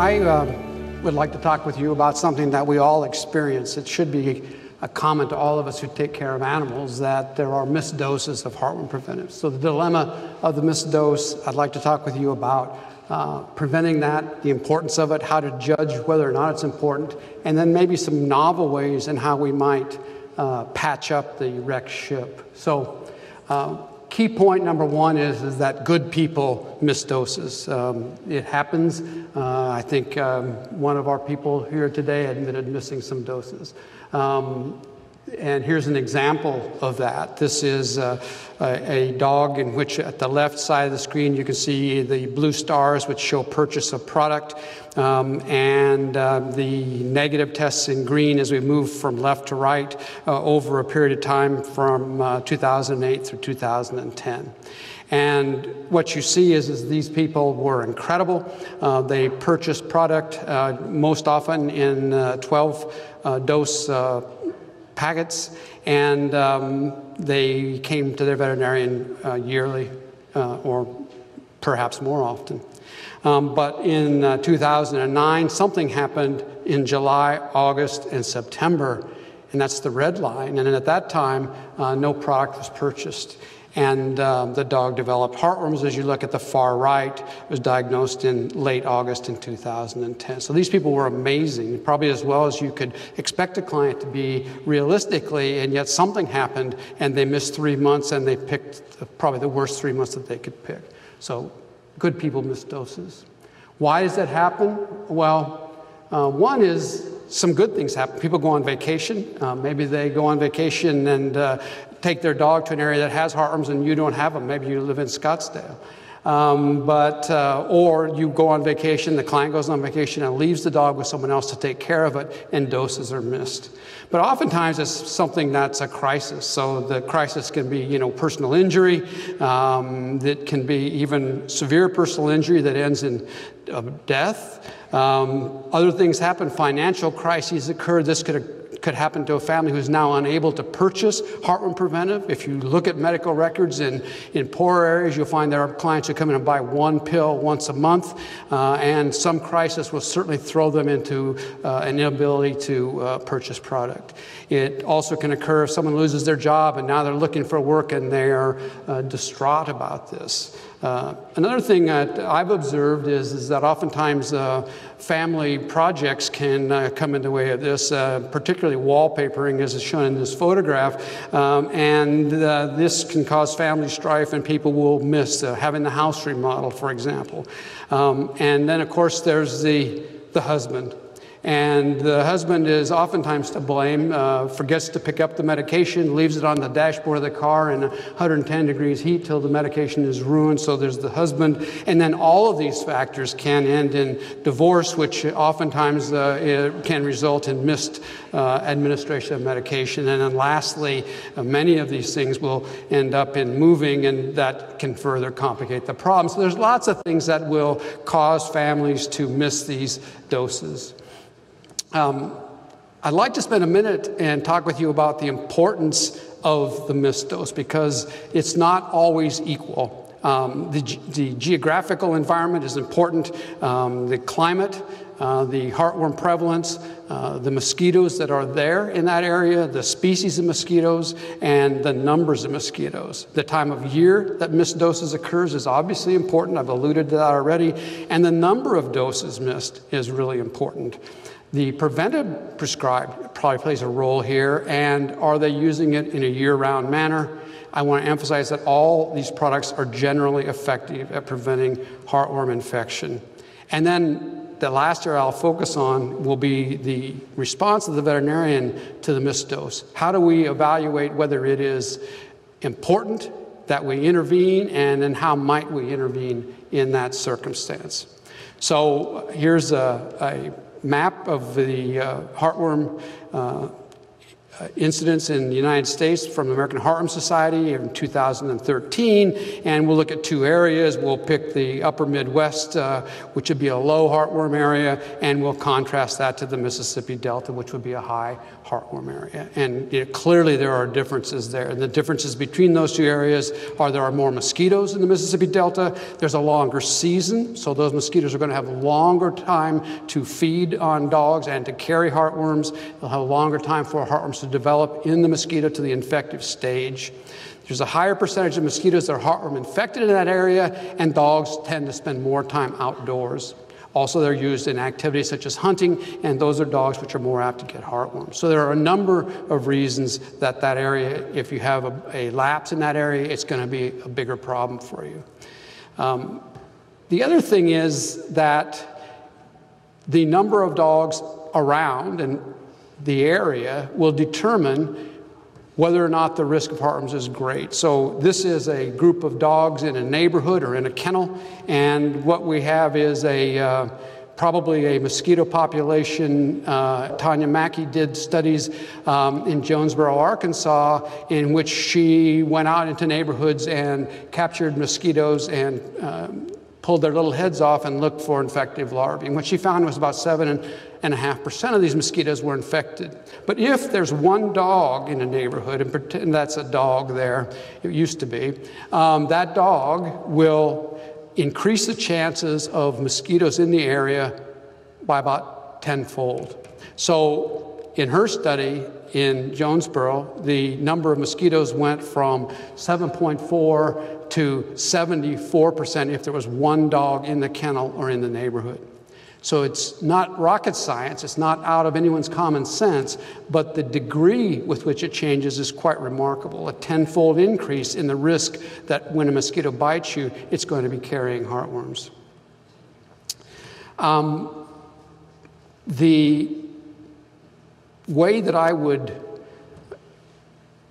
I uh, would like to talk with you about something that we all experience. It should be a common to all of us who take care of animals that there are missed doses of heartworm preventative. So, the dilemma of the missed dose, I'd like to talk with you about uh, preventing that, the importance of it, how to judge whether or not it's important, and then maybe some novel ways in how we might uh, patch up the wrecked ship. So, uh, key point number one is, is that good people miss doses. Um, it happens. Uh, I think um, one of our people here today admitted missing some doses. Um, and here's an example of that. This is uh, a, a, dog in which, at the left side of the screen, you can see the blue stars, which show purchase of product, um, and uh, the negative tests in green as we move from left to right uh, over a period of time from uh, 2008 through 2010. And what you see is, is these people were incredible. Uh, they purchased product uh, most often in uh, 12 uh, dose uh, packets, and um, they came to their veterinarian uh, yearly or perhaps more often. Um, but in 2009, something happened in July, August, and September, and that's the red line. And at that time, no product was purchased and um, the dog developed heartworms. As you look at the far right, was diagnosed in late August in 2010. So these people were amazing, probably as well as you could expect a client to be realistically, and yet something happened and they missed three months and they picked probably the worst three months that they could pick. So good people miss doses. Why does that happen? Well, uh, one is some good things happen. People go on vacation. Uh, maybe they go on vacation and uh, take their dog to an area that has heartworms and you don't have them. Maybe you live in Scottsdale. Um, but, uh, or you go on vacation, the client goes on vacation and leaves the dog with someone else to take care of it, and doses are missed. But oftentimes it's something that's a crisis. So the crisis can be, you know, personal injury. Um, that can be even severe personal injury that ends in uh, death. Um, other things happen. Financial crises occur. This could could happen to a family who's now unable to purchase heartworm preventive. If you look at medical records in, in poor areas, you'll find there are clients who come in and buy one pill once a month, uh, and some crisis will certainly throw them into uh, an inability to uh, purchase product. It also can occur if someone loses their job and now they're looking for work and they are uh, distraught about this. Uh, another thing that I've observed is, is that oftentimes uh, family projects can uh, come in the way of this, uh, particularly wallpapering, as is shown in this photograph. Um, and uh, this can cause family strife, and people will miss having the house remodeled, for example. Um, and then, of course, there's the, the husband. And the husband is oftentimes to blame, uh, forgets to pick up the medication, leaves it on the dashboard of the car in 110 degrees heat till the medication is ruined. So there's the husband. And then all of these factors can end in divorce, which oftentimes uh, can result in missed uh, administration of medication. And then lastly, uh, many of these things will end up in moving, and that can further complicate the problem. So there's lots of things that will cause families to miss these doses. Um, I'd like to spend a minute and talk with you about the importance of the missed dose because it's not always equal. Um, the, the, geographical environment is important, um, the climate, uh, the heartworm prevalence, uh, the mosquitoes that are there in that area, the species of mosquitoes, and the numbers of mosquitoes. The time of year that missed doses occurs is obviously important. I've alluded to that already. And the number of doses missed is really important. The preventive prescribed probably plays a role here, and are they using it in a year round manner? I want to emphasize that all these products are generally effective at preventing heartworm infection. And then the last area I'll focus on will be the response of the veterinarian to the missed dose. How do we evaluate whether it is important that we intervene, and then how might we intervene in that circumstance? So here's a, a map of the uh, heartworm uh, incidents in the United States from the American Heartworm Society in 2013, and we'll look at two areas. We'll pick the upper Midwest, uh, which would be a low heartworm area, and we'll contrast that to the Mississippi Delta, which would be a high heartworm area. And you know, clearly there are differences there. And the differences between those two areas are there are more mosquitoes in the Mississippi Delta, there's a longer season, so those mosquitoes are going to have longer time to feed on dogs and to carry heartworms. They'll have a longer time for heartworms to develop in the mosquito to the infective stage. There's a higher percentage of mosquitoes that are heartworm infected in that area, and dogs tend to spend more time outdoors. Also, they're used in activities such as hunting, and those are dogs which are more apt to get heartworms. So there are a number of reasons that that area, if you have a, a lapse in that area, it's going to be a bigger problem for you. Um, the other thing is that the number of dogs around and the area will determine whether or not the risk of heartworms is great. So this is a group of dogs in a neighborhood or in a kennel, and what we have is a uh, probably a mosquito population. Uh, Tanya Mackey did studies um, in Jonesboro, Arkansas, in which she went out into neighborhoods and captured mosquitoes and um, pulled their little heads off and looked for infective larvae. And what she found was about seven and a half percent of these mosquitoes were infected. But if there's one dog in a neighborhood, and pretend that's a dog there, it used to be, um, that dog will increase the chances of mosquitoes in the area by about tenfold. So in her study in Jonesboro, the number of mosquitoes went from 7.4 to 74% if there was one dog in the kennel or in the neighborhood. So it's not rocket science, it's not out of anyone's common sense, but the degree with which it changes is quite remarkable. A tenfold increase in the risk that when a mosquito bites you, it's going to be carrying heartworms. Um, the way that I would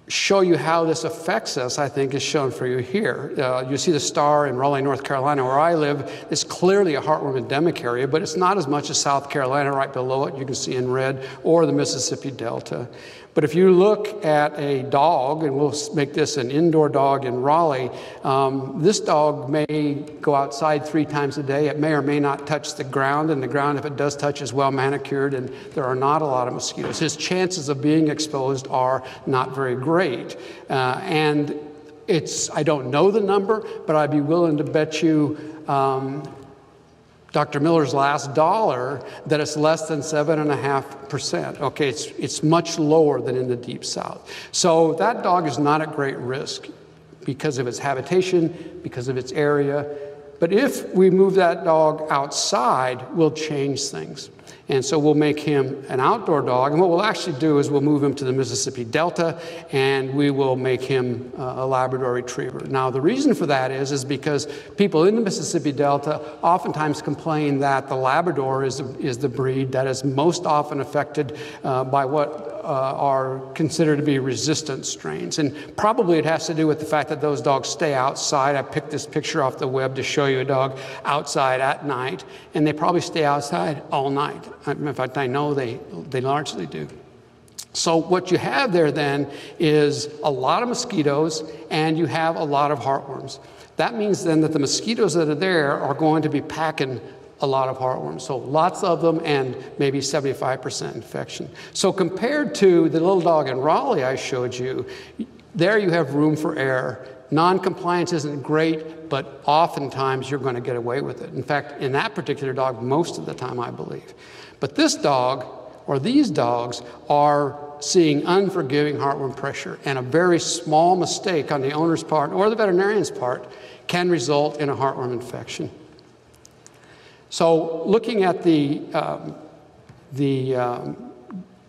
show you how this affects us, I think, is shown for you here. Uh, you see the star in Raleigh, North Carolina, where I live. It's clearly a heartworm endemic area, but it's not as much as South Carolina right below it, you can see in red, or the Mississippi Delta. But if you look at a dog, and we'll make this an indoor dog in Raleigh, um, this dog may go outside three times a day. It may or may not touch the ground, and the ground, if it does touch, is well manicured, and there are not a lot of mosquitoes. His chances of being exposed are not very great. Uh, and it's, I don't know the number, but I'd be willing to bet you um, Dr. Miller's last dollar that it's less than 7.5%. Okay, it's, it's much lower than in the Deep South. So that dog is not at great risk because of its habitation, because of its area. But if we move that dog outside, we'll change things. And so we'll make him an outdoor dog. And what we'll actually do is we'll move him to the Mississippi Delta and we will make him uh, a Labrador Retriever. Now, the reason for that is, is because people in the Mississippi Delta oftentimes complain that the Labrador is, is the breed that is most often affected uh, by what Uh, are considered to be resistant strains. And probably it has to do with the fact that those dogs stay outside. I picked this picture off the web to show you a dog outside at night, and they probably stay outside all night. In fact, I know they, they largely do. So, what you have there then is a lot of mosquitoes and you have a lot of heartworms. That means then that the mosquitoes that are there are going to be packing a lot of heartworms. So lots of them and maybe 75% infection. So compared to the little dog in Raleigh I showed you, there you have room for error. Non-compliance isn't great, but oftentimes you're going to get away with it. In fact, in that particular dog, most of the time, I believe. But this dog, or these dogs, are seeing unforgiving heartworm pressure, and a very small mistake on the owner's part or the veterinarian's part can result in a heartworm infection. So looking at the, um, the um,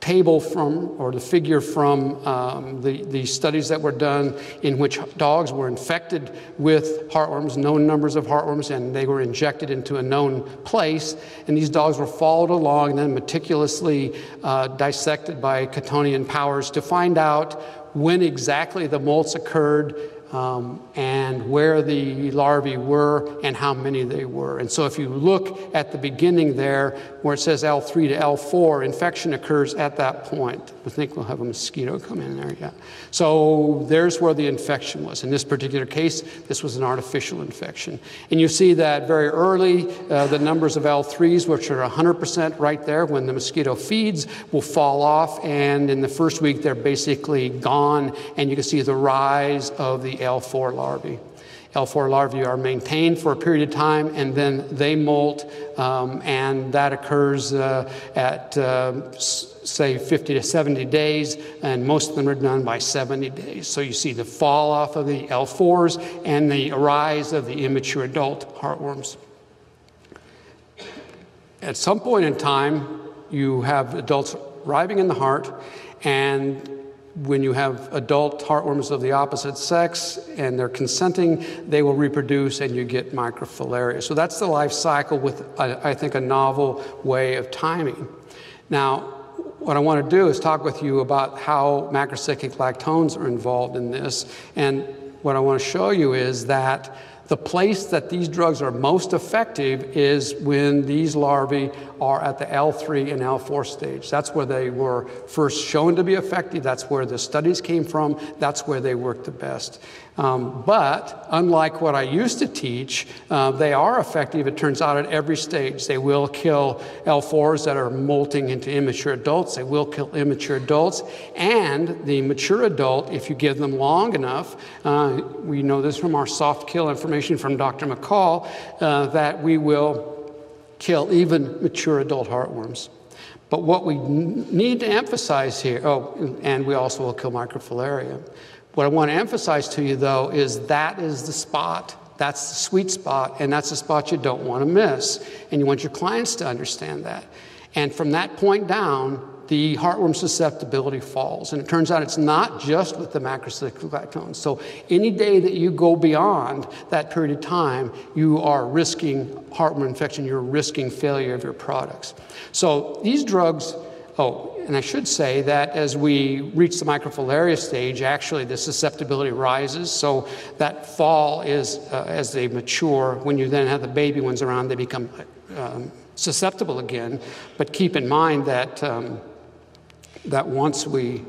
table from, or the figure from um, the, the studies that were done in which dogs were infected with heartworms, known numbers of heartworms, and they were injected into a known place. And these dogs were followed along and then meticulously uh, dissected by Kotani and Powers to find out when exactly the molts occurred, um, and where the larvae were and how many they were. And so if you look at the beginning there where it says L3 to L4, infection occurs at that point. I think we'll have a mosquito come in there, yeah. So there's where the infection was. In this particular case, this was an artificial infection. And you see that very early, uh, the numbers of L3s, which are 100% right there when the mosquito feeds, will fall off. And in the first week, they're basically gone. And you can see the rise of the L4 larvae. L4 larvae are maintained for a period of time and then they molt, um, and that occurs uh, at, uh, say, 50 to 70 days, and most of them are done by 70 days. So you see the fall off of the L4s and the rise of the immature adult heartworms. At some point in time, you have adults arriving in the heart, and when you have adult heartworms of the opposite sex and they're consenting, they will reproduce and you get microfilaria. So that's the life cycle with, I think, a novel way of timing. Now, what I want to do is talk with you about how macrocyclic lactones are involved in this. And what I want to show you is that the place that these drugs are most effective is when these larvae are at the L3 and L4 stage. That's where they were first shown to be effective. That's where the studies came from. That's where they work the best. Um, but unlike what I used to teach, uh, they are effective, it turns out, at every stage. They will kill L4s that are molting into immature adults. They will kill immature adults. And the mature adult, if you give them long enough, uh, we know this from our soft kill information from Dr. McCall, uh, that we will kill even mature adult heartworms. But what we need to emphasize here, oh, and we also will kill microfilaria. What I want to emphasize to you, though, is that is the spot. That's the sweet spot, and that's the spot you don't want to miss. And you want your clients to understand that. And from that point down, the heartworm susceptibility falls. And it turns out it's not just with the macrocyclic lactones. So any day that you go beyond that period of time, you are risking heartworm infection, you're risking failure of your products. So these drugs Oh, and I should say that as we reach the microfilaria stage, actually the susceptibility rises. So that fall is, uh, as they mature, when you then have the baby ones around, they become um, susceptible again. But keep in mind that, um, that once we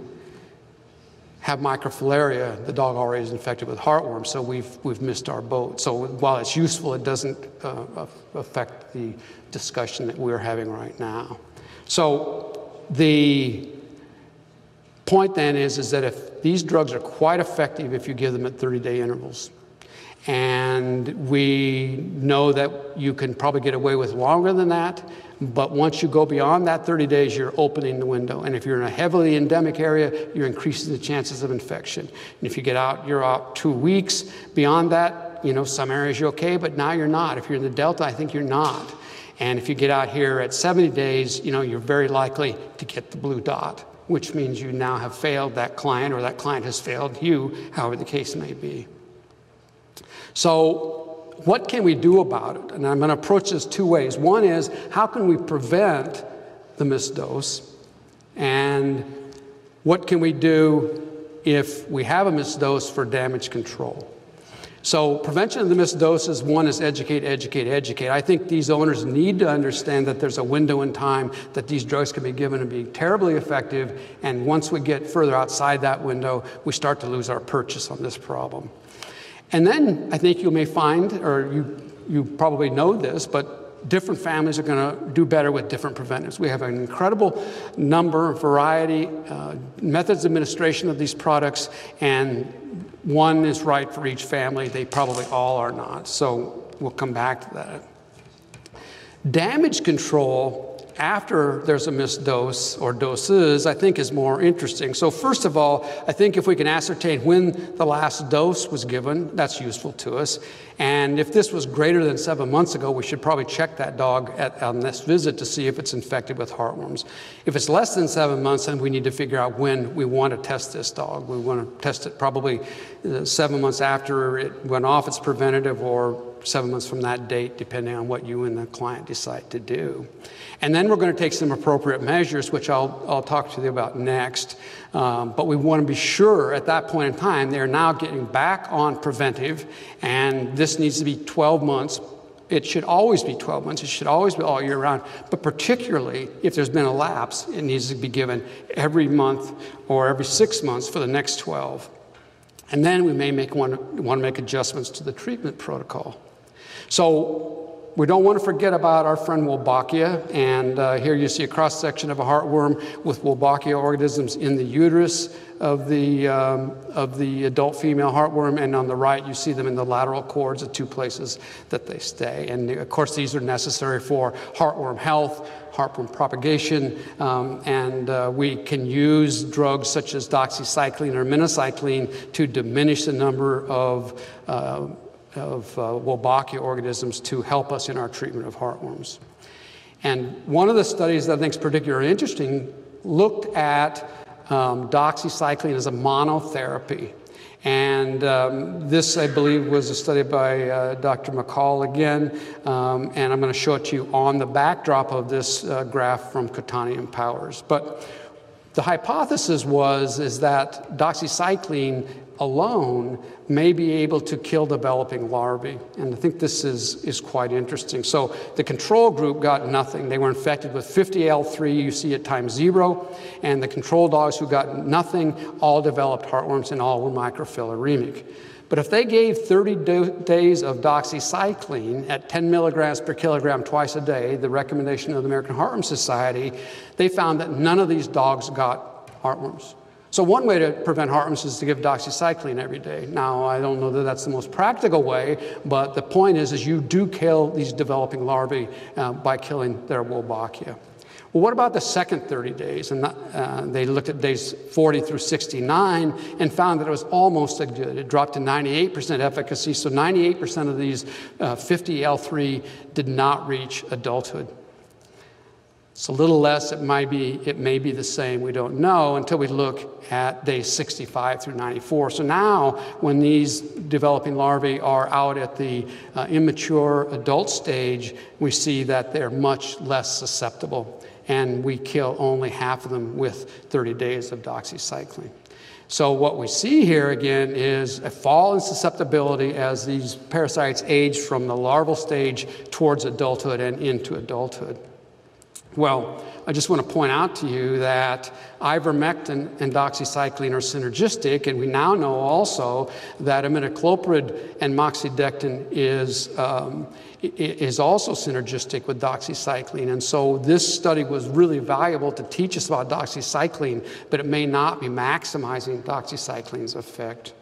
have microfilaria, the dog already is infected with heartworm, so we've, we've missed our boat. So while it's useful, it doesn't uh, affect the discussion that we're having right now. So the point then is, is that if these drugs are quite effective if you give them at 30 day intervals. And we know that you can probably get away with longer than that, but once you go beyond that 30 days, you're opening the window. And if you're in a heavily endemic area, you're increasing the chances of infection. And if you get out, you're out two weeks. Beyond that, you know, some areas you're okay, but now you're not. If you're in the Delta, I think you're not. And if you get out here at 70 days, you know, you're very likely to get the blue dot, which means you now have failed that client or that client has failed you, however the case may be. So what can we do about it? And I'm going to approach this two ways. One is how can we prevent the missed dose? And what can we do if we have a missed dose for damage control? So prevention of the missed doses, one is educate, educate, educate. I think these owners need to understand that there's a window in time that these drugs can be given and be terribly effective. And once we get further outside that window, we start to lose our purchase on this problem. And then I think you may find, or you, you probably know this, but different families are going to do better with different preventives. We have an incredible number, variety, uh, methods of administration of these products, and one is right for each family. They probably all are not. So we'll come back to that. Damage control after there's a missed dose or doses, I think is more interesting. So, first of all, I think if we can ascertain when the last dose was given, that's useful to us. And if this was greater than seven months ago, we should probably check that dog at, on this visit to see if it's infected with heartworms. If it's less than seven months, then we need to figure out when we want to test this dog. We want to test it probably uh, seven months after it went off its preventative or seven months from that date, depending on what you and the client decide to do. And then we're going to take some appropriate measures, which I'll, I'll talk to you about next. Um, but we want to be sure at that point in time they're now getting back on preventive, and this needs to be 12 months it should always be 12 months. It should always be all year round. But particularly if there's been a lapse, it needs to be given every month or every six months for the next 12. And then we may make want, want to make adjustments to the treatment protocol. So we don't want to forget about our friend Wolbachia, and uh, here you see a cross section of a heartworm with Wolbachia organisms in the uterus of the, um, of the adult female heartworm, and on the right you see them in the lateral cords, the two places that they stay. And of course, these are necessary for heartworm health, heartworm propagation, um, and uh, we can use drugs such as doxycycline or minocycline to diminish the number of uh, of uh, Wolbachia organisms to help us in our treatment of heartworms. And one of the studies that I think is particularly interesting looked at um, doxycycline as a monotherapy. And um, this, I believe, was a study by uh, Dr. McCall again. Um, and I'm going to show it to you on the backdrop of this uh, graph from Kotani and Powers. But the hypothesis was is that doxycycline alone may be able to kill developing larvae. And I think this is, is quite interesting. So the control group got nothing. They were infected with 50L3, you see at time zero, and the control dogs who got nothing all developed heartworms and all were microfilaremic. But if they gave 30 do- days of doxycycline at 10 milligrams per kilogram twice a day, the recommendation of the American Heartworm Society, they found that none of these dogs got heartworms. So one way to prevent heartworms is to give doxycycline every day. Now, I don't know that that's the most practical way, but the point is, is you do kill these developing larvae uh, by killing their Wolbachia. Well, what about the second 30 days? And uh, they looked at days 40 through 69 and found that it was almost as good. It dropped to 98% efficacy, so 98% of these uh, 50L3 did not reach adulthood. It's a little less, it might be, it may be the same, we don't know until we look at days 65 through 94. So now, when these developing larvae are out at the uh, immature adult stage, we see that they're much less susceptible, and we kill only half of them with 30 days of doxycycline. So, what we see here again is a fall in susceptibility as these parasites age from the larval stage towards adulthood and into adulthood. Well, I just want to point out to you that ivermectin and doxycycline are synergistic, and we now know also that imidacloprid and moxidectin is, um, is also synergistic with doxycycline. And so this study was really valuable to teach us about doxycycline, but it may not be maximizing doxycycline's effect.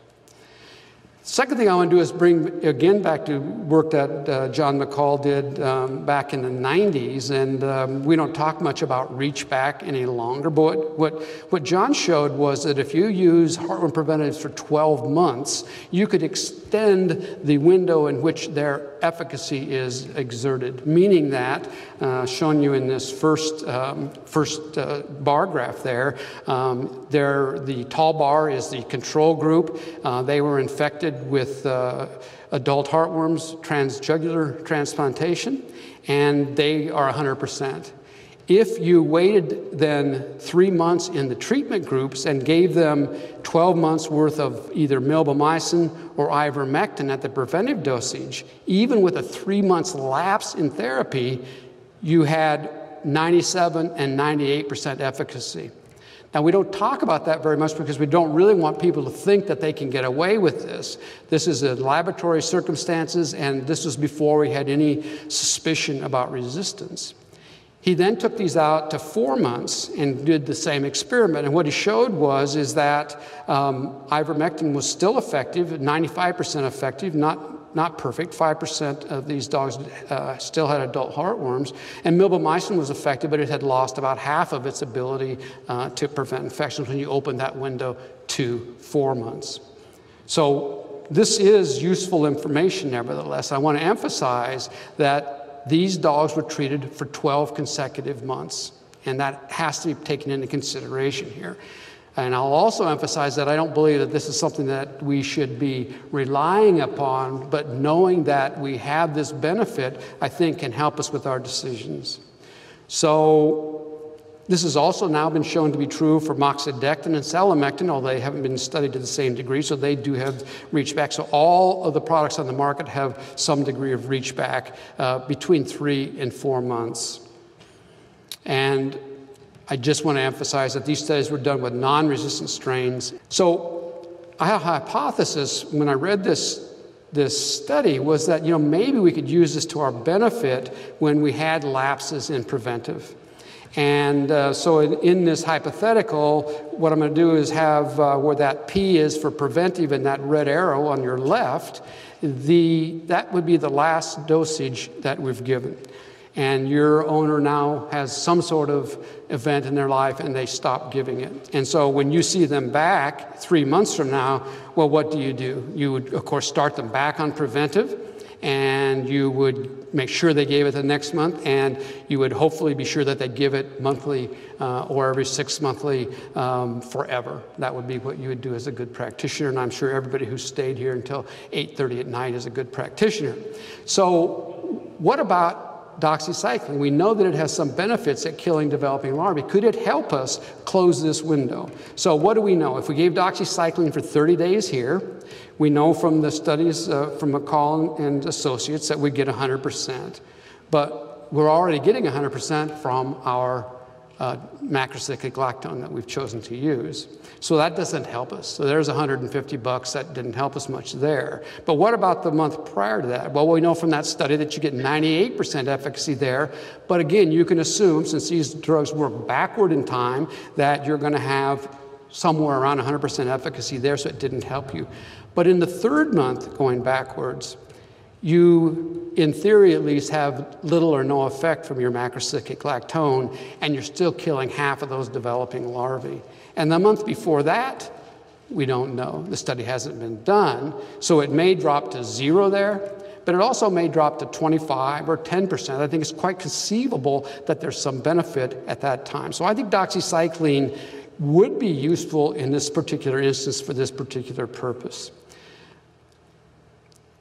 Second thing I want to do is bring again back to work that uh, John McCall did um, back in the 90s, and um, we don't talk much about reach back any longer. But what, what, John showed was that if you use heartworm preventatives for 12 months, you could extend the window in which their efficacy is exerted, meaning that, uh, shown you in this first, um, first uh, bar graph there, um, there, the tall bar is the control group. Uh, they were infected with uh, adult heartworms, transjugular transplantation, and they are 100%. If you waited then three months in the treatment groups and gave them 12 months worth of either milbemycin or ivermectin at the preventive dosage, even with a three months lapse in therapy, you had 97 and 98% efficacy. Now, we don't talk about that very much because we don't really want people to think that they can get away with this. This is a laboratory circumstances, and this was before we had any suspicion about resistance. He then took these out to four months and did the same experiment. And what he showed was is that um, ivermectin was still effective, 95% effective, not, not perfect. 5% of these dogs uh, still had adult heartworms. And milbemycin was effective, but it had lost about half of its ability uh, to prevent infections when you open that window to four months. So this is useful information, nevertheless. I want to emphasize that these dogs were treated for 12 consecutive months, and that has to be taken into consideration here. And I'll also emphasize that I don't believe that this is something that we should be relying upon, but knowing that we have this benefit, I think, can help us with our decisions. So, this has also now been shown to be true for moxidectin and selamectin, although they haven't been studied to the same degree, so they do have reach back. So all of the products on the market have some degree of reach back uh, between three and four months. And I just want to emphasize that these studies were done with non resistant strains. So I had a hypothesis when I read this this study was that you know maybe we could use this to our benefit when we had lapses in preventive and uh, so in, in, this hypothetical what i'm going to do is have uh, where that p is for preventive and that red arrow on your left the, that would be the last dosage that we've given and your owner now has some sort of event in their life and they stop giving it. And so when you see them back three months from now, well, what do you do? You would, of course, start them back on preventive and you would make sure they gave it the next month and you would hopefully be sure that they give it monthly uh, or every six monthly um, forever. That would be what you would do as a good practitioner and i'm sure everybody who stayed here until 8.30 at night is a good practitioner. So what about doxycycline. We know that it has some benefits at killing developing larvae. Could it help us close this window? So, what do we know? If we gave doxycycline for 30 days here, we know from the studies uh, from McCall and Associates that we get 100%. But we're already getting 100% from our uh, macrocyclic lactone that we've chosen to use. So that doesn't help us. So there's 150 bucks. That didn't help us much there. But what about the month prior to that? Well, we know from that study that you get 98% efficacy there. But again, you can assume, since these drugs work backward in time, that you're going to have somewhere around 100% efficacy there, so it didn't help you. But in the third month, going backwards, you, in theory at least, have little or no effect from your macrocyclic lactone, and you're still killing half of those developing larvae. And the month before that, we don't know. The study hasn't been done. So it may drop to zero there, but it also may drop to 25 or 10%. I think it's quite conceivable that there's some benefit at that time. So I think doxycycline would be useful in this particular instance for this particular purpose.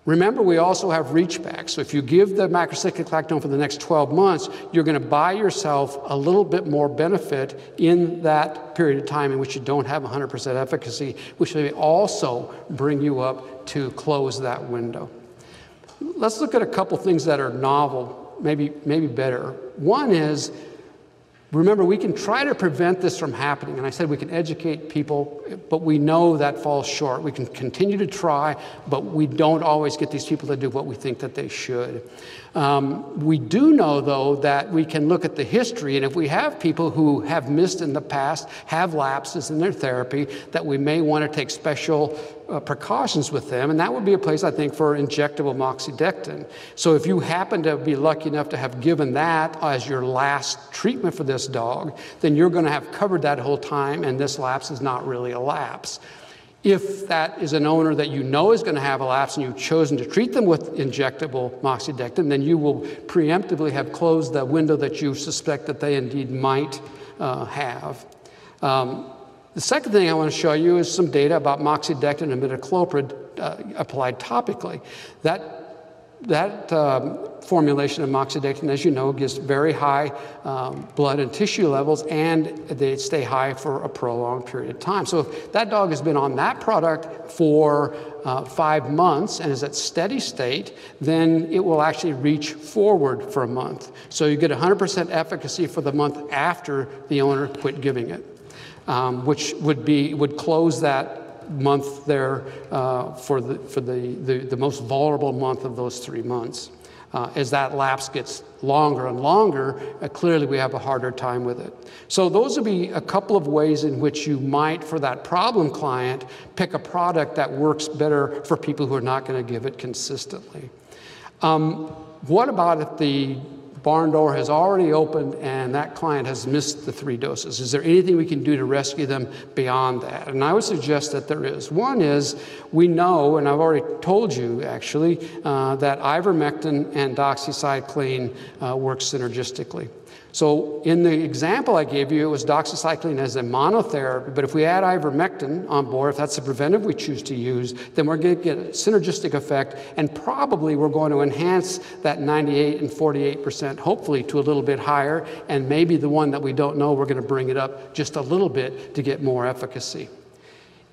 Remember, we also have reach back. So if you give the macrocyclic lactone for the next 12 months, you're going to buy yourself a little bit more benefit in that period of time in which you don't have 100% efficacy, which may also bring you up to close that window. Let's look at a couple things that are novel, maybe, maybe better. One is Remember, we can try to prevent this from happening. And I said we can educate people, but we know that falls short. We can continue to try, but we don't always get these people to do what we think that they should. Um, we do know, though, that we can look at the history, and if we have people who have missed in the past, have lapses in their therapy, that we may want to take special uh, precautions with them, and that would be a place, I think, for injectable moxidectin. So if you happen to be lucky enough to have given that as your last treatment for this dog, then you're going to have covered that whole time, and this lapse is not really a lapse. If that is an owner that you know is going to have a lapse and you've chosen to treat them with injectable moxidectin, then you will preemptively have closed the window that you suspect that they indeed might uh, have. Um, the second thing I want to show you is some data about moxidectin and imidacloprid uh, applied topically. That that um, formulation of moxidectin, as you know, gives very high um, blood and tissue levels, and they stay high for a prolonged period of time. So if that dog has been on that product for uh, five months and is at steady state, then it will actually reach forward for a month. So you get 100% efficacy for the month after the owner quit giving it, um, which would be would close that month there uh, for, the, for the, the, the, most vulnerable month of those three months. Uh, as that lapse gets longer and longer, uh, clearly we have a harder time with it. So, those would be a couple of ways in which you might, for that problem client, pick a product that works better for people who are not going to give it consistently. Um, what about if the barn door has already opened and that client has missed the three doses. Is there anything we can do to rescue them beyond that? And I would suggest that there is. One is we know, and I've already told you actually, uh, that ivermectin and doxycycline uh, work synergistically. So in the example I gave you, it was doxycycline as a monotherapy, but if we add ivermectin on board, if that's the preventive we choose to use, then we're going to get a synergistic effect, and probably we're going to enhance that 98 and 48%, hopefully to a little bit higher, and maybe the one that we don't know, we're going to bring it up just a little bit to get more efficacy.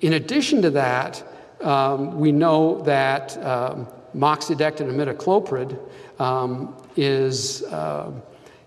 In addition to that, um, we know that um, moxidectin and imidacloprid um, is uh,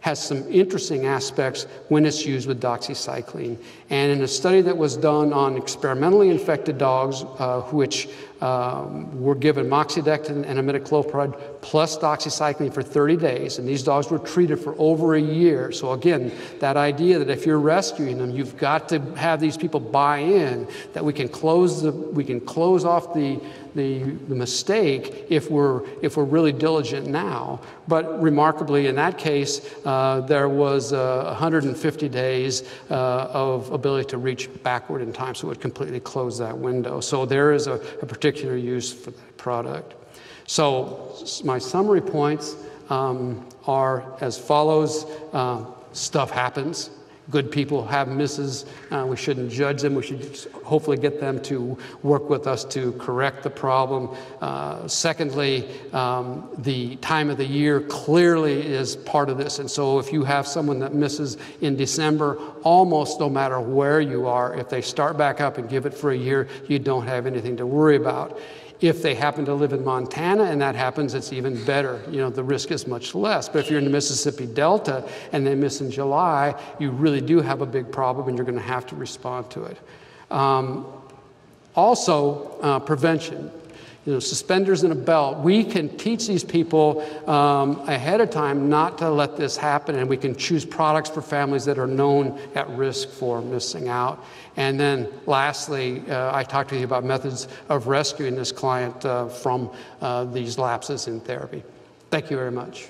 has some interesting aspects when it's used with doxycycline. And in a study that was done on experimentally infected dogs, uh, which um, were given moxidectin and imidacloprid plus doxycycline for 30 days, and these dogs were treated for over a year. So again, that idea that if you're rescuing them, you've got to have these people buy in, that we can close the we can close off the the, the mistake if we're if we're really diligent now. But remarkably, in that case, uh, there was uh, 150 days uh, of ability to reach backward in time, so it would completely close that window. So there is a, a particular use for that product. So my summary points um, are as follows. Uh, stuff happens good people have misses. Uh, we shouldn't judge them. We should hopefully get them to work with us to correct the problem. Uh, secondly, um, the time of the year clearly is part of this. And so if you have someone that misses in December, almost no matter where you are, if they start back up and give it for a year, you don't have anything to worry about. If they happen to live in Montana and that happens, it's even better. You know, the risk is much less. But if you're in the Mississippi Delta and they miss in July, you really do have a big problem and you're going to have to respond to it. Um, also, uh, prevention you know, suspenders and a belt. We can teach these people um, ahead of time not to let this happen, and we can choose products for families that are known at risk for missing out. And then lastly, uh, I talked to you about methods of rescuing this client uh, from uh, these lapses in therapy. Thank you very much.